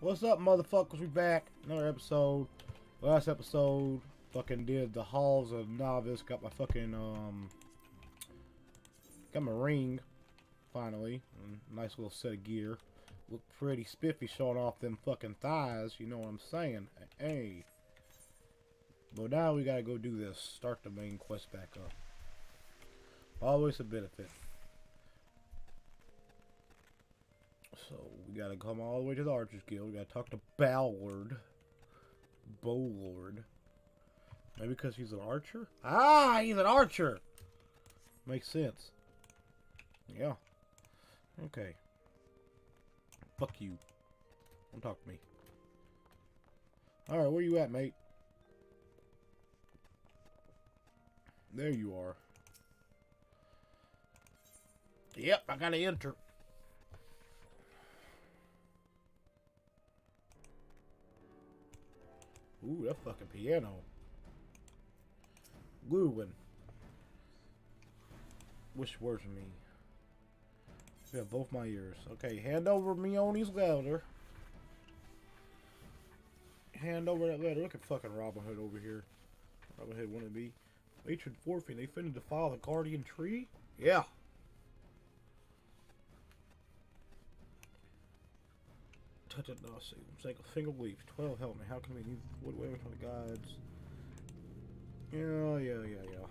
What's up, motherfuckers? We back. Another episode. Last episode, fucking did the halls of novice. Got my fucking, um, got my ring, finally. Nice little set of gear. Look pretty spiffy showing off them fucking thighs, you know what I'm saying? Hey. But now we gotta go do this. Start the main quest back up. Always a benefit. So we gotta come all the way to the Archers Guild. We gotta talk to Ballard. Bowlord. Maybe because he's an archer? Ah, he's an archer! Makes sense. Yeah. Okay. Fuck you. Don't talk to me. Alright, where you at, mate? There you are. Yep, I gotta enter. Ooh, that fucking piano. Gluing. Which words me? Yeah, both my ears. Okay, hand over Miounne's louder. Hand over that letter. Look at fucking Robin Hood over here. Robin Hood wouldn't be. Matron Forfeit, they finna defile the guardian tree? Yeah. Touch it, a finger leaf. Twelve help me. How can we use wood waving from the gods? Yeah, yeah, yeah, yeah.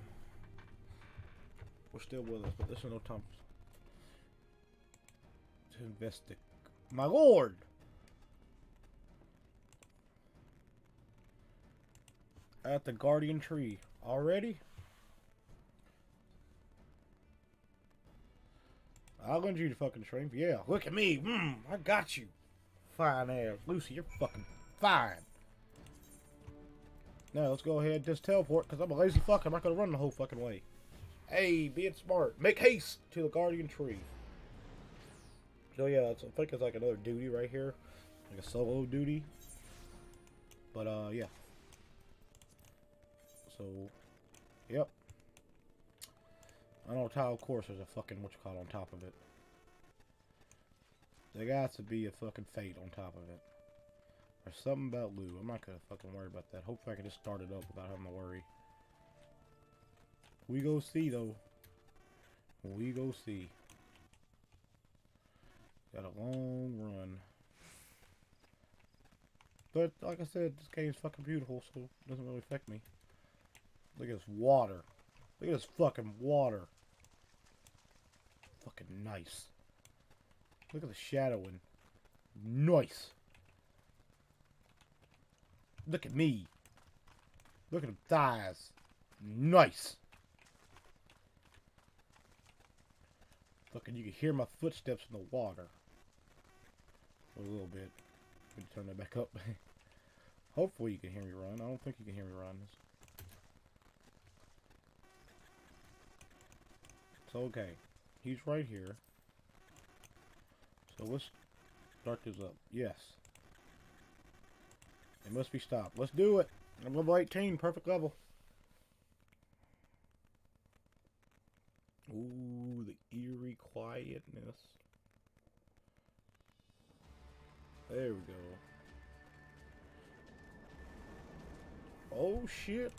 We're still with us, but this is no time to investigate. My lord! At the guardian tree. Already? I'll lend you the fucking strength. Yeah, look at me. Mmm, I got you. Fine ass. Lucie, you're fucking fine. Now, let's go ahead and just teleport, because I'm a lazy fuck. I'm not going to run the whole fucking way. Hey, being smart. Make haste to the guardian tree. So, yeah, I think it's like another duty right here. Like a solo duty. But, uh, yeah. So, yep. I know tile course there's a fucking what you call on top of it. There got to be a fucking fate on top of it. There's something about Lou. I'm not gonna fucking worry about that. Hopefully I can just start it up without having to worry. We go see though. We go see. Got a long run. But like I said, this game's fucking beautiful, so it doesn't really affect me. Look at this water. Look at this fucking water. Fucking nice. Look at the shadowing. Nice. Look at me. Look at the thighs. Nice. Fucking, you can hear my footsteps in the water. A little bit. Let me turn that back up. Hopefully you can hear me run. I don't think you can hear me run. It's okay. He's right here. So let's start this up. Yes. It must be stopped. Let's do it. I'm level 18. Perfect level. Ooh, the eerie quietness. There we go. Oh, shit.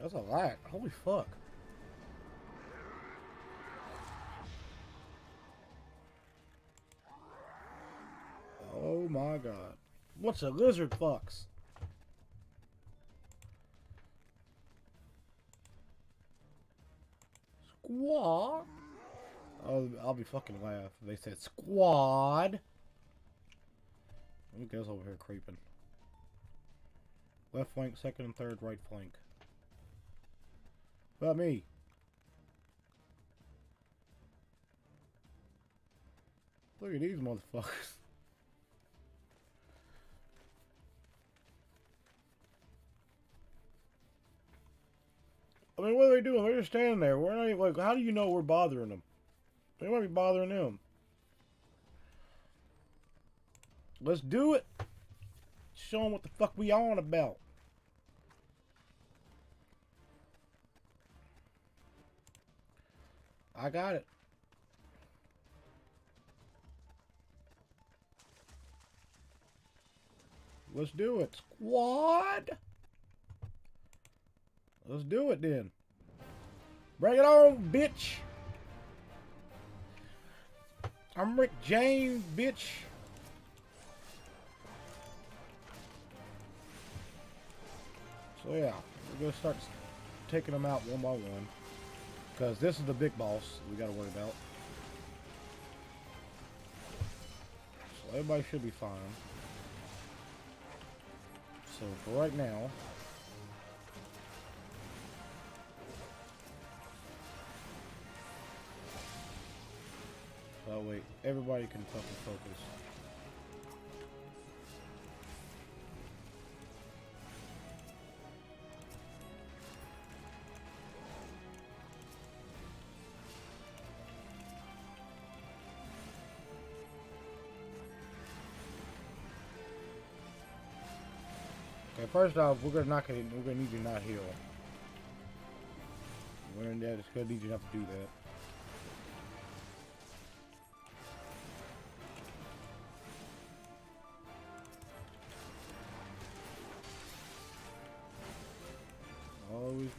That's a lot. Holy fuck. Oh my god. What's a lizard fox? Squad? I'll, I'll be fucking laugh. They said squad. Who goes over here creeping? Left flank, second and third, right flank. About me. Look at these motherfuckers. I mean, what are they doing? They're just standing there. We're not like, how do you know we're bothering them? They might be bothering them. Let's do it. Show them what the fuck we on about. I got it. Let's do it. Squad! Let's do it then. Bring it on, bitch! I'm Rick James, bitch. So yeah, we're gonna start taking them out one by one. Because this is the big boss we gotta worry about. So everybody should be fine. So for right now, Oh wait, everybody can fucking focus. Okay, first off, we're gonna not we're gonna need you not heal. We're in there, it's gonna need you not to do that.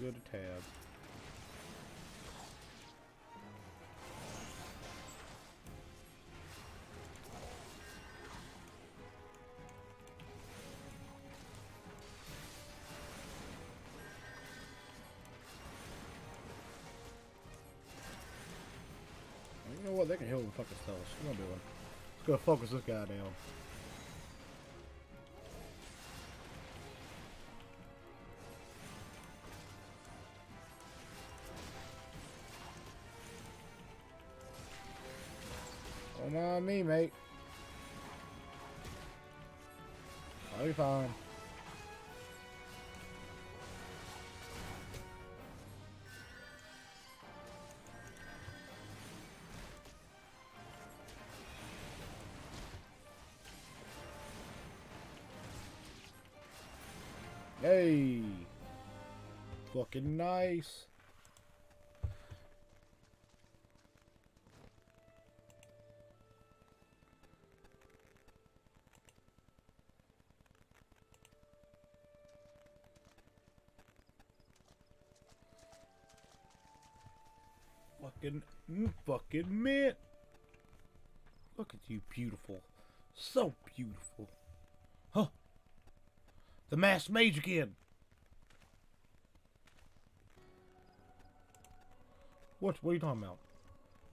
Go to tab. You know what? They can heal the fucking cells. What am I doing? Let's go focus this guy down. Don't me, mate. I'll be fine. Hey! Fucking nice. Fucking, fucking mint. Look at you, beautiful. So beautiful. Huh. The masked mage again. What, what are you talking about?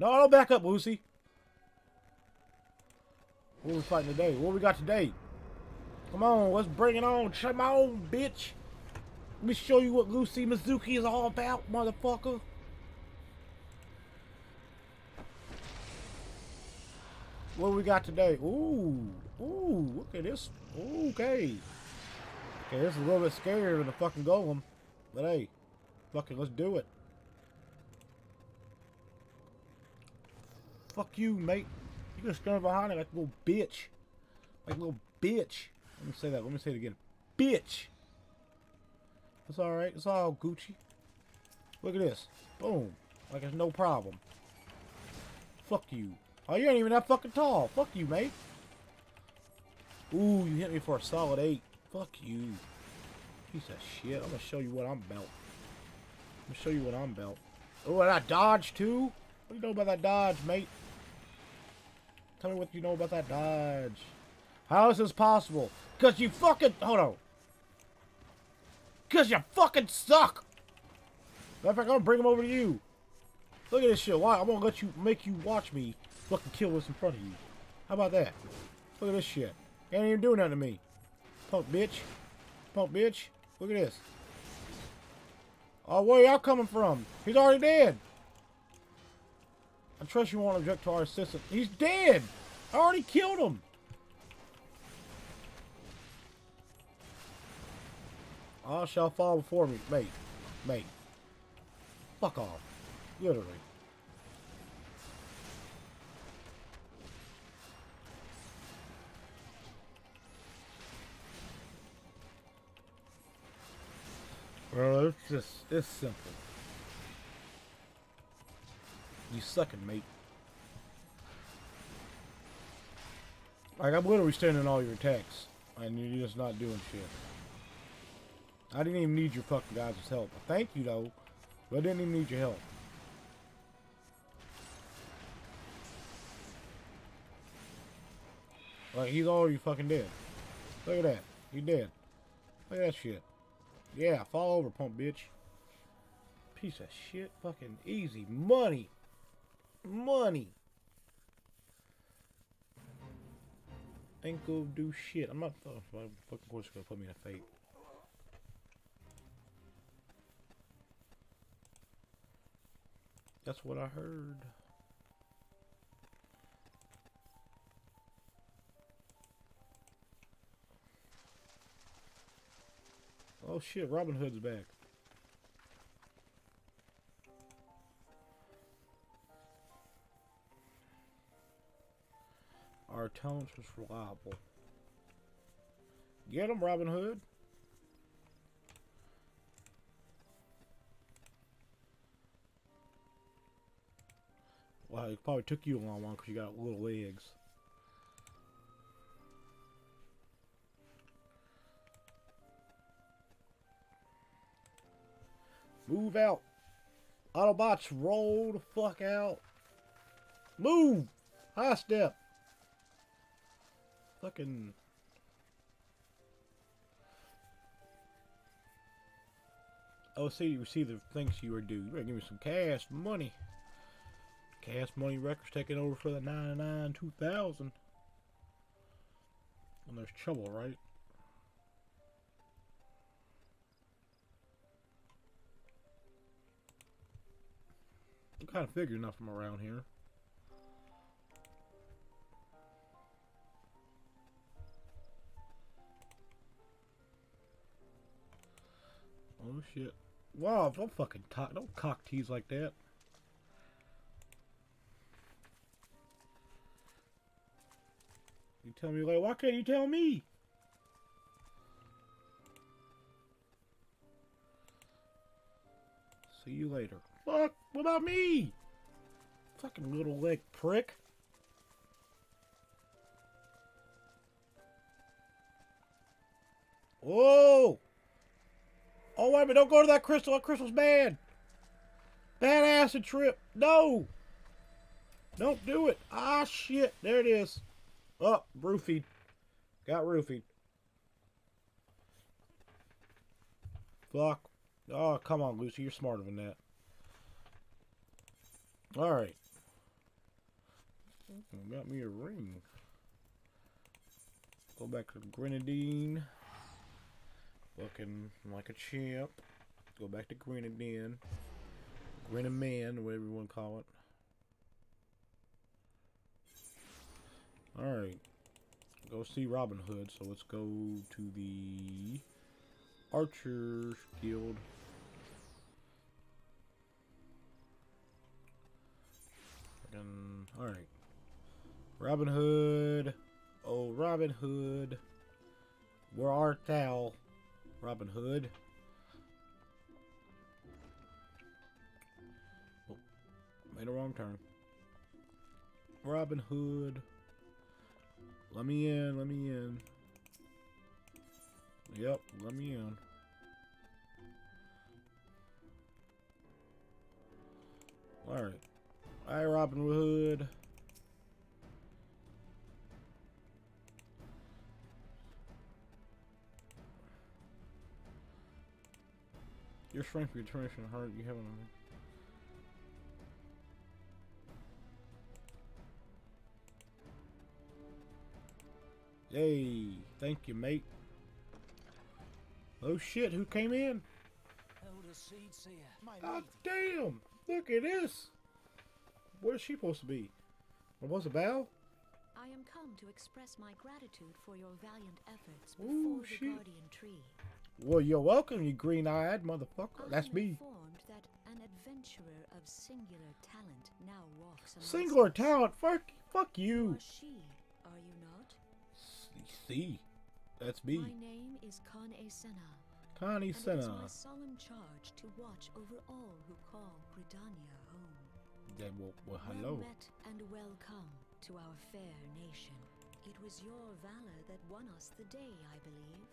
No, no, back up, Lucie. What we fighting today? What we got today? Come on, let's bring it on. Come on, bitch. Let me show you what Lucie Mizuki is all about, motherfucker. What we got today? Ooh, ooh, look at this. Okay. Okay, this is a little bit scarier than the fucking golem. But hey, fucking let's do it. Fuck you, mate. You gonna stand behind it like a little bitch. Like a little bitch. Let me say that. Let me say it again. Bitch. It's alright. It's all Gucci. Look at this. Boom. Like it's no problem. Fuck you. Oh, you ain't even that fucking tall. Fuck you, mate. Ooh, you hit me for a solid eight. Fuck you. Piece of shit. I'm gonna show you what I'm about. I'm gonna show you what I'm about. Oh, and I dodge too? What do you know about that dodge, mate? Tell me what you know about that dodge. How is this possible? Cause you fucking hold on. Cause you fucking suck. Matter of fact, I'm gonna bring him over to you. Look at this shit. Why? I'm gonna let you make you watch me fucking kill what's in front of you. How about that? Look at this shit. ain't even doing nothing to me. Punk bitch. Punk bitch. Look at this. Oh, where y'all coming from? He's already dead. I trust you won't object to our assistance. He's dead. I already killed him. All shall fall before me. Mate. Mate. Fuck off. Literally. Bro, it's just, it's simple. You sucking, mate. Like, I'm literally standing all your attacks. And you're just not doing shit. I didn't even need your fucking guys' help. Thank you, though. But I didn't even need your help. Like, he's already fucking dead. Look at that. He dead. Look at that shit. Yeah, fall over, pump bitch. Piece of shit. Fucking easy. Money. Money. Ain't gonna do shit. I'm not. Oh, my fucking course gonna put me in a fate. That's what I heard. Oh shit, Robin Hood's back. Our talents was reliable. Get him, Robin Hood. Well, it probably took you a long one because you got little legs. Move out. Autobots, roll the fuck out. Move! High step. Fucking... Oh, see, you see the things you were due. You better give me some cash money. Cash Money Records taking over for the 99 2000. And there's trouble, right? I'm kind of figuring out from around here. Oh shit. Wow, don't fucking talk, don't cock tease like that. You tell me like, why can't you tell me? See you later. Fuck, what about me? Fucking little leg prick. Whoa! Oh, wait a minute, don't go to that crystal. That crystal's bad. Bad acid trip. No! Don't do it. Ah, shit. There it is. Oh, roofied. Got roofied. Fuck. Oh, come on, Lucie. You're smarter than that. Alright. Got me a ring. Go back to Grenadine. Looking like a champ. Go back to Grenadine. Grenaman, whatever you want to call it. Alright. Go see Robin Hood, so let's go to the Archers Guild. Alright. Robin Hood. Oh, Robin Hood. Where art thou, Robin Hood? Oh, made a wrong turn. Robin Hood. Let me in, let me in. Yep, let me in. Hi, Robin Hood. Your strength, your determination, heart, you haven't. Yay! Thank you, mate. Oh shit! Who came in? Oh damn! Look at this. What is she supposed to be? What was a bow? I am come to express my gratitude for your valiant efforts Ooh, before the guardian tree. Well, you're welcome, you green-eyed motherfucker. I That's me. informed that an adventurer of singular talent now walks Singular us. talent. Fuck, fuck you. She, are you not? See, that's me. My name is Khan Senna. Connie and it is my solemn charge to watch over all who call Gridania home. Then, well, well, Well met and welcome to our fair nation. It was your valor that won us the day, I believe.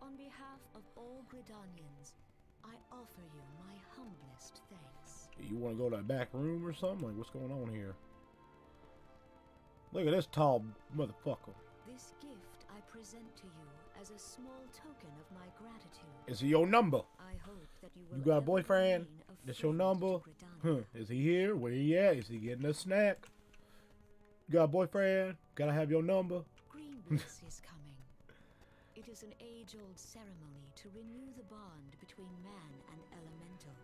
On behalf of all Gridanians, I offer you my humblest thanks. You want to go to that back room or something? Like, what's going on here? Look at this tall motherfucker. This gift I present to you as a small token of my gratitude. Is he your number? I hope that you You got a boyfriend? That's your number? Huh. Is he here? Where he at? Is he getting a snack? You got a boyfriend? Gotta have your number? Green is coming. It is an age-old ceremony to renew the bond between man and elemental.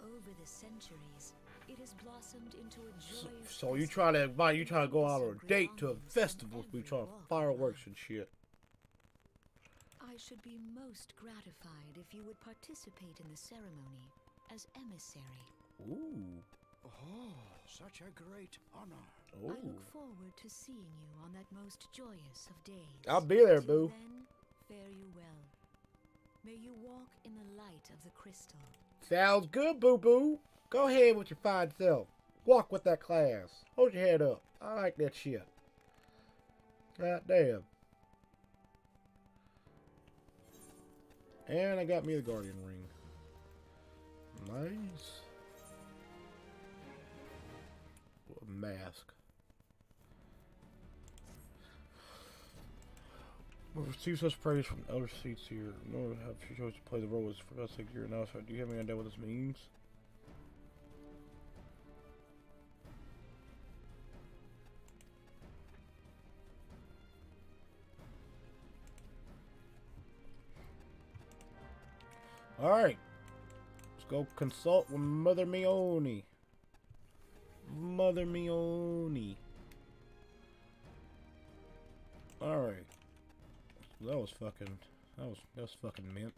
Over the centuries, it has blossomed into a So, joyous. so you festival try to invite, you try to go out on a date to a festival, we every try fireworks and shit. I should be most gratified if you would participate in the ceremony as emissary. Ooh. Oh, such a great honor. Ooh. I look forward to seeing you on that most joyous of days. I'll be there, Till boo. Then, fare you well. May you walk in the light of the crystal. Sounds good, boo boo. Go ahead with your fine self. Walk with that class. Hold your head up. I like that shit. God damn. And I got me the guardian ring. Nice. What a mask. We'll receive such praise from other seats here. Nor have she chose to play the role as for God's sake here now. So do you have any idea what this means? Alright. Let's go consult with Mother Miounne. Mother Miounne. Alright. That was fucking. That was that was fucking mint.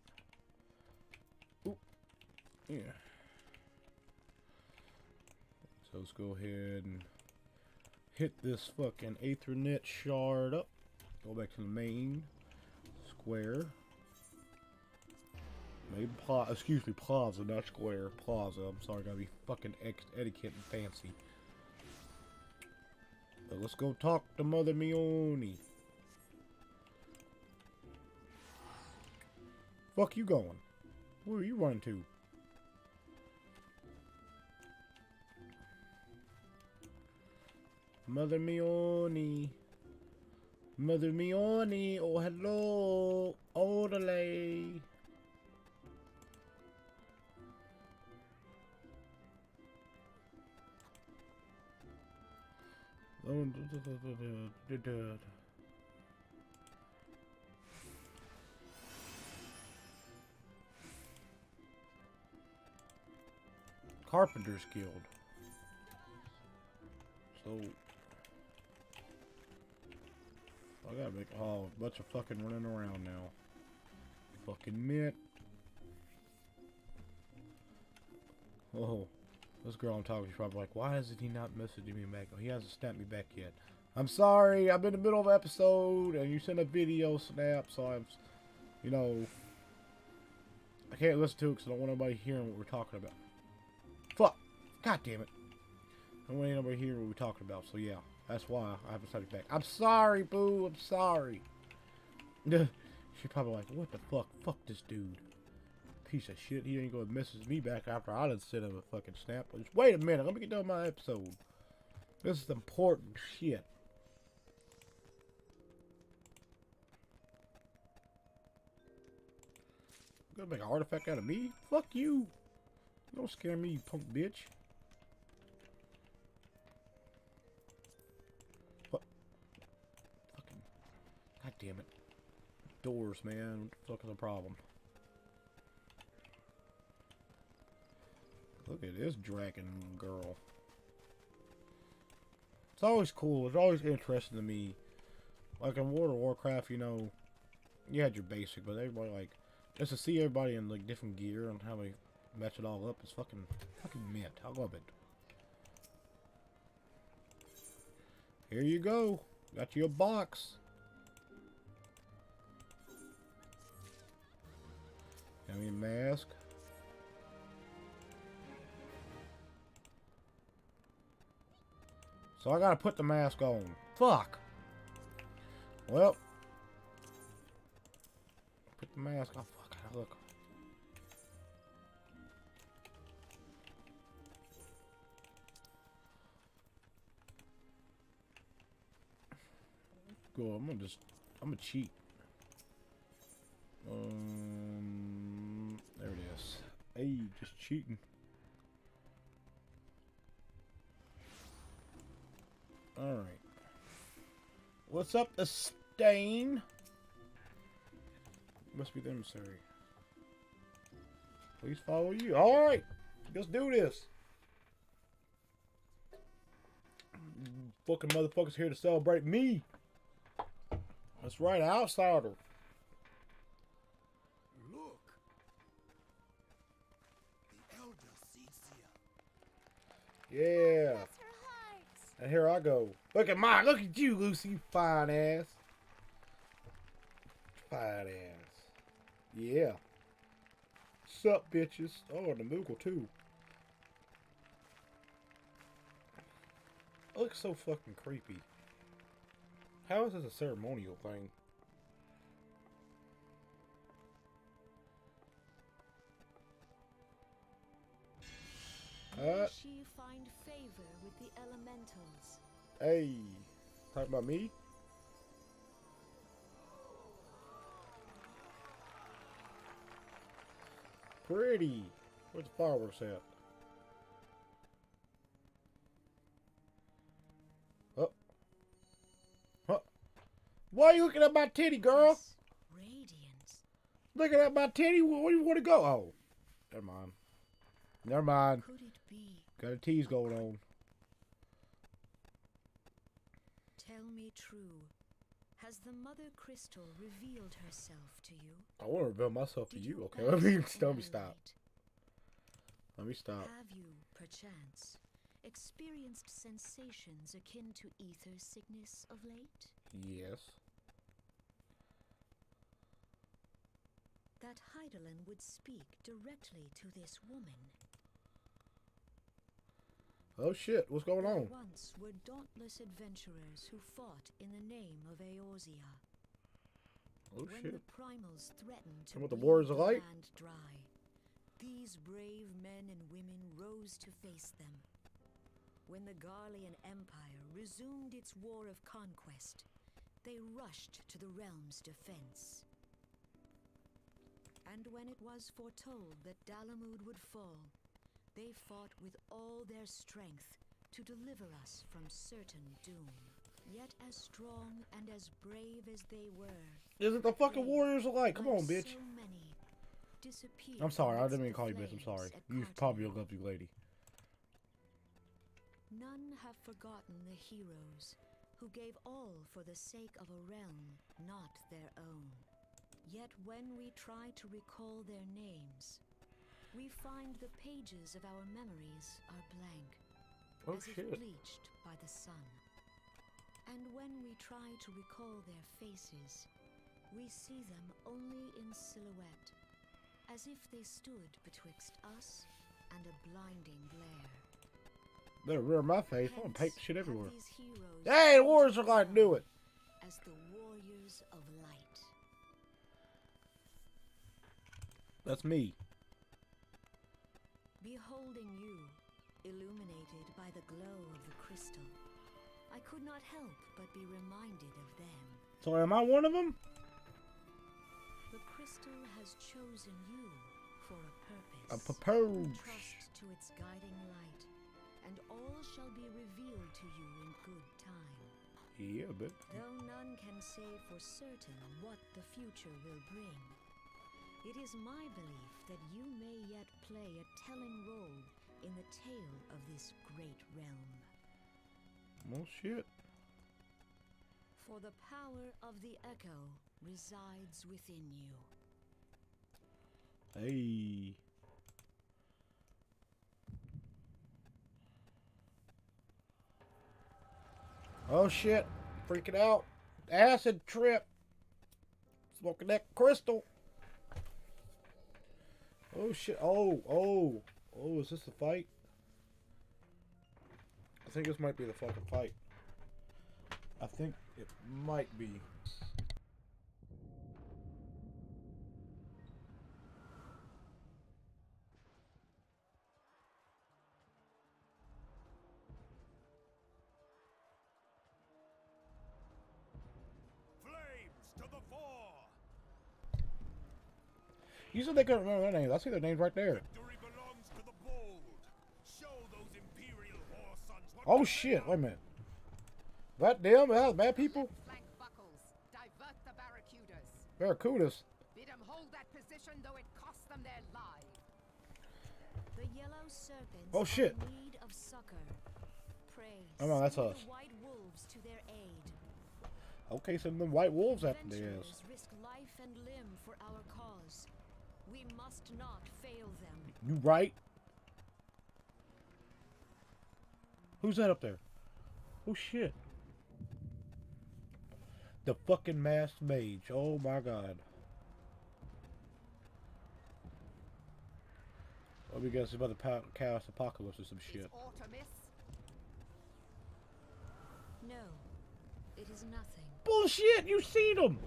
Oop. Yeah. So let's go ahead and hit this fucking Aethernet shard up. Go back to the main square. Maybe pla excuse me, plaza, not square. Plaza. I'm sorry, gotta be fucking etiquette and fancy. But let's go talk to Mother Miounne. Fuck you going? Where are you running to? Mother Miounne. Mother Miounne. Oh, hello. Orderly. Oh, Carpenter's Guild. So I gotta make oh, a bunch of fucking running around now. Fucking mint. Oh, this girl I'm talking to, she's probably like, why isn't he not messaging me back? Oh, he hasn't snapped me back yet. I'm sorry, I'm in the middle of an episode and you sent a video snap, so I'm, you know, I can't listen to it because I don't want anybody hearing what we're talking about. God damn it. I don't want anybody hearing what we're talking about, so yeah. That's why I haven't it back. I'm sorry, boo. I'm sorry. She's probably like, what the fuck? Fuck this dude. Piece of shit. He ain't gonna message me back after I done sent him a fucking snap. Just wait a minute. Let me get done my episode. This is important shit. You gonna make an artifact out of me? Fuck you. Don't scare me, you punk bitch. Damn it. Doors, man. What the fuck is the problem? Look at this dragon girl. It's always cool. It's always interesting to me. Like in World of Warcraft, you know, you had your basic, but everybody like just to see everybody in like different gear and how they match it all up is fucking fucking mint. I love it. Here you go. Got you a box. Got me a mask. So I gotta put the mask on. Fuck. Well. Put the mask on. Fuck, I look. Go, I'm gonna just, I'm gonna cheat. Um. Hey, just cheating. Alright. What's up, the stain? Must be the emissary. Please follow you. Alright. Let's do this. Fucking motherfuckers here to celebrate me. That's right, outsider. Go. Look at my, look at you, Lucie, you fine ass. Fine ass. Yeah. Sup, bitches. Oh, and the Moogle, too. It looks so fucking creepy. How is this a ceremonial thing? Uh, she find favor with the elementals. Hey. Talking about me? Pretty. Where's the fireworks at? Oh. Huh. Why are you looking at my titty, girl? Radiance. Looking at my titty? Where, do you want to go? Oh. Never mind. Never mind. Could it be? Got a tease going on. Me true. Has the Mother Crystal revealed herself to you? I want to reveal myself to you, okay? Let me, let me stop. Let me stop. Have you, perchance, experienced sensations akin to ether sickness of late? Yes. That Hydaelyn would speak directly to this woman. Oh shit, what's going on? once were dauntless adventurers who fought in the name of Eorzea. Oh when shit. the primals threatened to And what, the Warriors of Light? land dry, these brave men and women rose to face them. When the Garlean Empire resumed its war of conquest, they rushed to the realm's defense. And when it was foretold that Dalamud would fall, they fought with all their strength to deliver us from certain doom. Yet as strong and as brave as they were, Isn't the fucking Warriors alike? Come on, bitch. So many, disappeared I'm sorry, I didn't mean to call you bitch. I'm sorry. You probably a lovely lady. None have forgotten the heroes who gave all for the sake of a realm not their own. Yet when we try to recall their names, we find the pages of our memories are blank, Oh as shit. if bleached by the sun. And when we try to recall their faces, we see them only in silhouette, as if they stood betwixt us and a blinding glare. Better rear my face. I want to paint shit everywhere. Hey, Warriors are like do it. As the warriors of light. That's me. Beholding you, illuminated by the glow of the crystal, I could not help but be reminded of them. So am I one of them? The crystal has chosen you for a purpose. I propose. Trust to its guiding light, and all shall be revealed to you in good time. Yeah, but Though none can say for certain what the future will bring, it is my belief that you may yet play a telling role in the tale of this great realm. well, shit. For the power of the echo resides within you. Hey. Oh shit. Freaking out. Acid trip. Smoking that crystal. Oh shit. Oh, oh. Oh, is this the fight? I think this might be the fucking fight. I think it might be. You said they couldn't remember their names. I see their names right there. To the bold. Show those imperial war sons what Oh shit! Wait a minute. That damn that bad people. Flank buckles. Divert the barracudas. Barracudas. Bid 'em hold that position, though it cost them their lives. The yellow serpents Oh, shit. in need of succor. Pray, Oh, no, that's send us. the white wolves to their aid. Okay, send them white wolves after their ass. Risk life and limb for our cause. We must not fail them. You right? Who's that up there? Oh shit. The fucking masked mage. Oh my god. What we guess about the pa- chaos apocalypse or some shit? No, it is nothing. Bullshit! You seen him!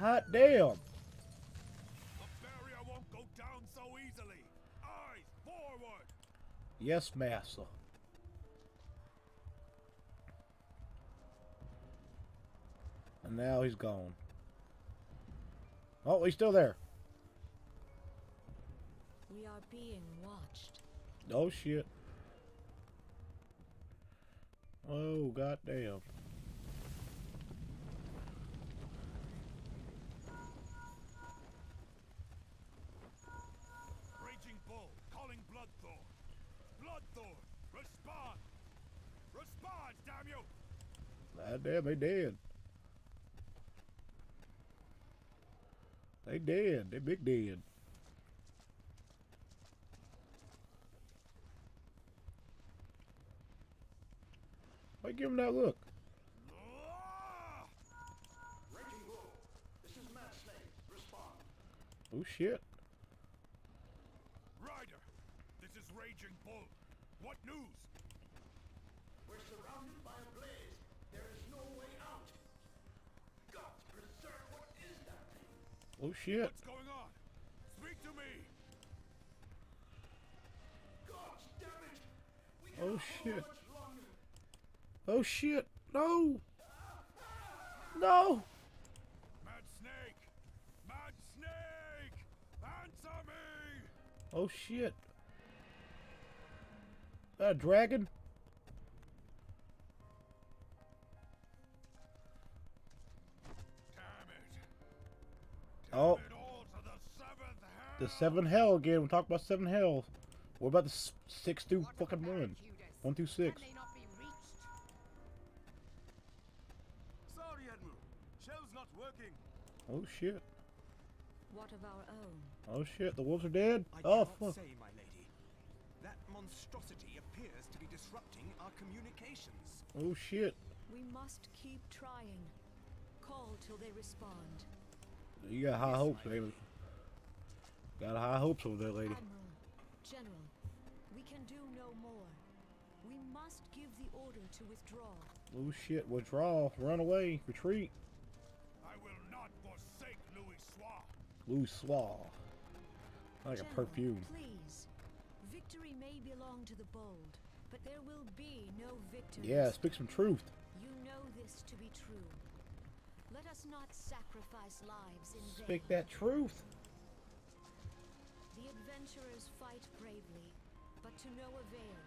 Hot damn! The barrier won't go down so easily. Eyes forward! Yes, master. And now he's gone. Oh, he's still there. We are being watched. Oh shit. Oh goddamn. Damn you! God damn, they dead. They dead. They big dead. Why give him that look? Raging Bull, this is Mad Snake. Respond. Oh shit. Ryder, this is Raging Bull. What news? Oh shit. What's going on? Speak to me! God damn it! We Oh shit. Oh shit. No. No. Mad Snake! Mad Snake! Answer me! Oh shit. That a dragon? Oh. It all to the seventh hell! The seven hell again. We talked about seven hell. What about the six through fucking the one? One through six. Can they not be reached? Sorry, Admiral. Shell's not working. Oh shit. What of our own? Oh shit. The wolves are dead. I Oh fuck. say, my lady. That monstrosity appears to be disrupting our communications. Oh shit. We must keep trying. Call till they respond. You got high hopes, baby. Got high hopes over there, lady. Admiral, General, we can do no more. We must give the order to withdraw. Oh shit. Withdraw. Run away. Retreat. I will not forsake Louis Soir. Louisoix. Like a General, perfume. Please. Victory may belong to the bold, but there will be no victors. Yeah, speak some truth. You know this to be true. Let us not sacrifice lives in vain. Speak that truth. The adventurers fight bravely, but to no avail.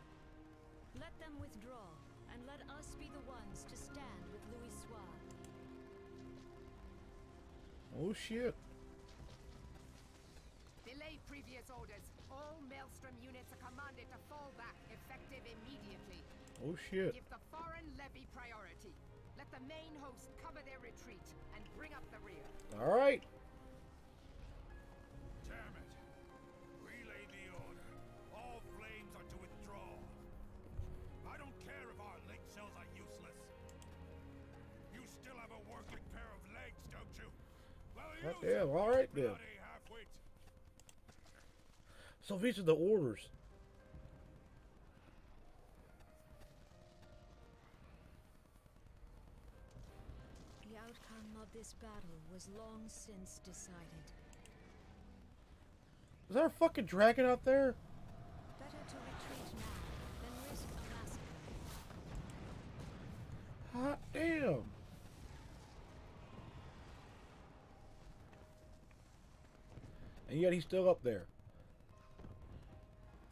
Let them withdraw, and let us be the ones to stand with Louisoix. Oh shit. Delay previous orders. All Maelstrom units are commanded to fall back, effective immediately. Oh shit. Give the foreign levy priority. Let the main host cover their retreat and bring up the rear. All right. Damn it. Relay the order. All flames are to withdraw. I don't care if our link cells are useless. You still have a working pair of legs, don't you? Well, Right use all right then. So these are the orders. This battle was long since decided. Is there a fucking dragon out there? Better to retreat now than risk a massacre. Hot damn. And yet he's still up there.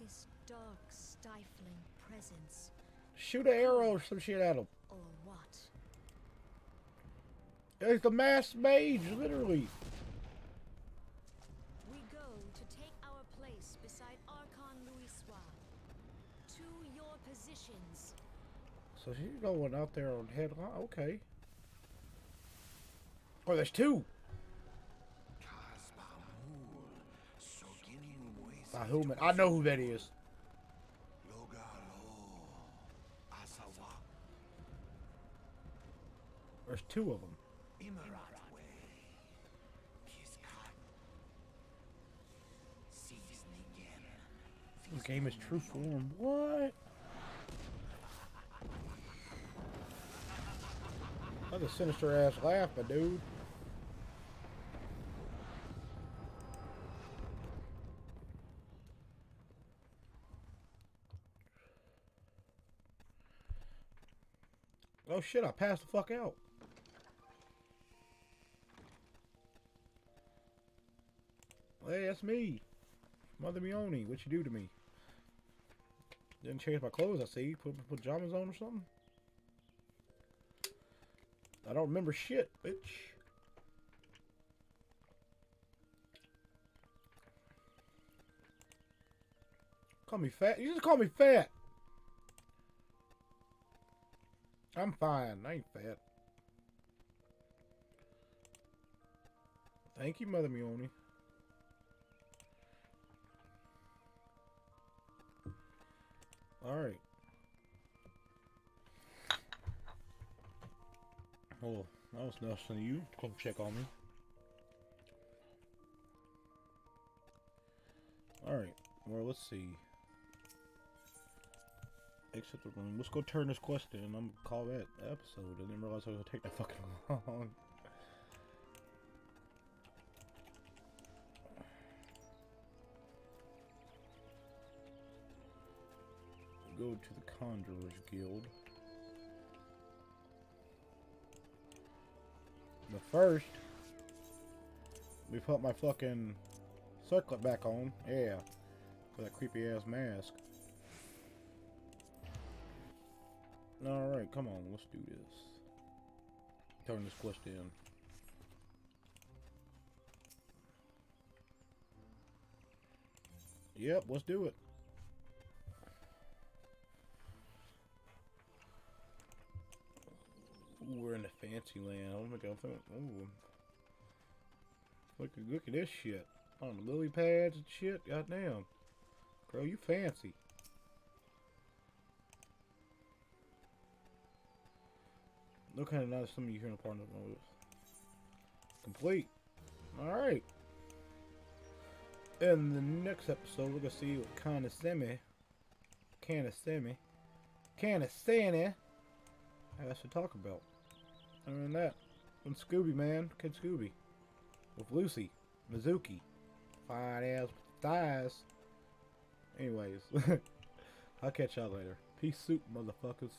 This dark, stifling presence, Shoot an arrow or some shit at him. or what? It's the mass mage, literally. We go to take our place beside Archon Louis To your positions. So she's going out there on headline. Okay. Oh, there's two. Bahamut. I know who that is. There's two of them. This game is true form. What? That's a sinister ass laugh, my dude. Oh shit, I passed the fuck out. Hey, that's me. Mother Miounne, what you do to me? Didn't change my clothes, I see. Put, put pajamas on or something? I don't remember shit, bitch. Call me fat. You just call me fat. I'm fine. I ain't fat. Thank you, Mother Miounne. Alright. Oh, that was nice of you. Come check on me. Alright. Well, let's see. Exit the room. Um, let's go turn this quest in. I'm gonna call that episode. I didn't realize I was gonna take that fucking long. Go to the Conjurers Guild. But first, we put my fucking circlet back on. Yeah. For that creepy ass mask. Alright, come on, let's do this. Turn this quest in. Yep, let's do it. Ooh, we're in the fancy land. Oh my god, ooh. Look, look at this shit. On the lily pads and shit. Goddamn. Girl, you fancy. Look kind of nice some of you here in the partner mode. Complete. Alright. In the next episode, we're gonna see what kind of semi, Can of semi, Can of Santa has to talk about. Other than that, and Scooby man, Kidd Scoobyy, with Lucie, Mizuki, fine ass thighs. Anyways, I'll catch y'all later. Peace soup, motherfuckers.